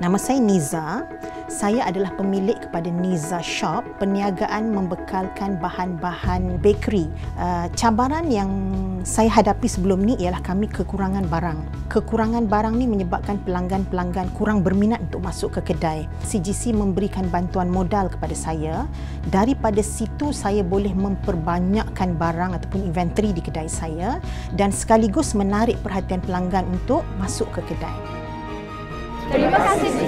Nama saya Niza. Saya adalah pemilik kepada Niza Shop, perniagaan membekalkan bahan-bahan bakery. Uh, cabaran yang saya hadapi sebelum ni ialah kami kekurangan barang. Kekurangan barang ni menyebabkan pelanggan-pelanggan kurang berminat untuk masuk ke kedai. CGC memberikan bantuan modal kepada saya. Daripada situ saya boleh memperbanyakkan barang ataupun inventory di kedai saya dan sekaligus menarik perhatian pelanggan untuk masuk ke kedai. Terima kasih